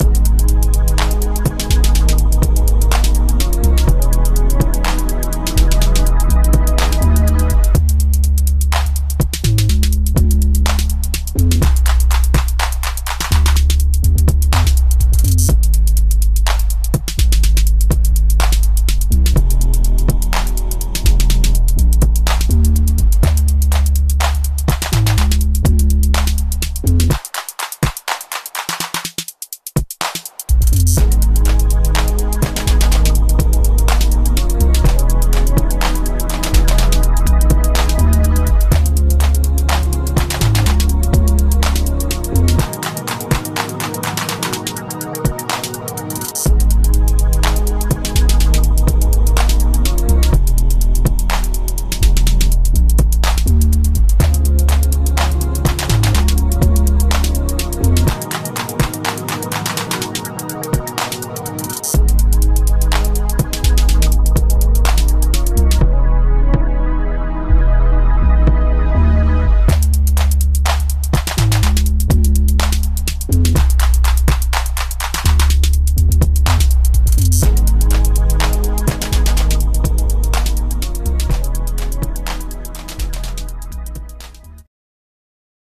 Peace.